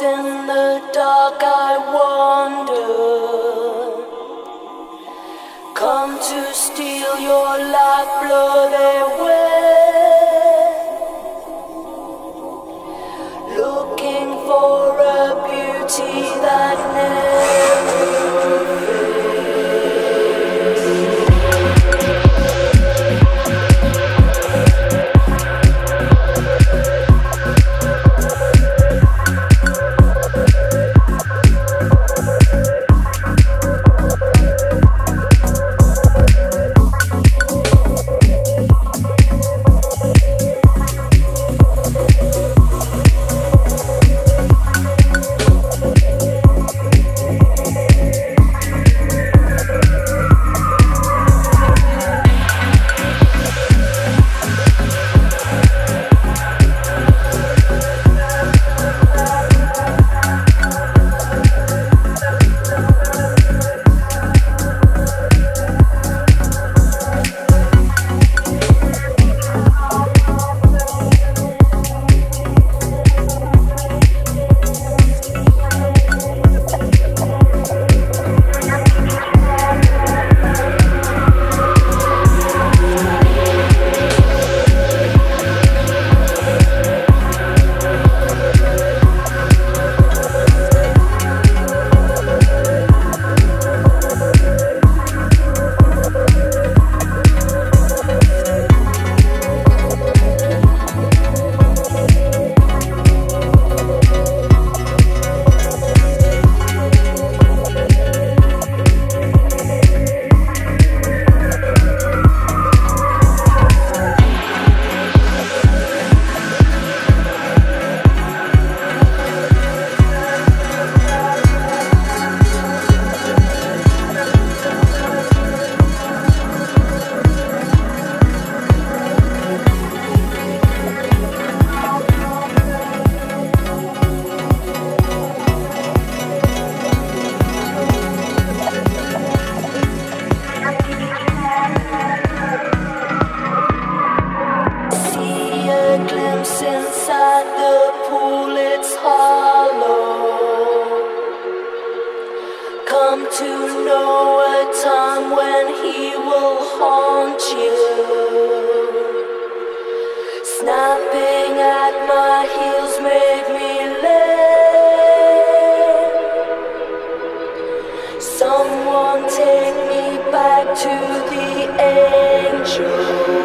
in the dark I wander. Come to steal your life, blow their way. Looking for a beauty inside the pool, it's hollow. Come to know a time when he will haunt you. Snapping at my heels made me late. Someone take me back to the angel.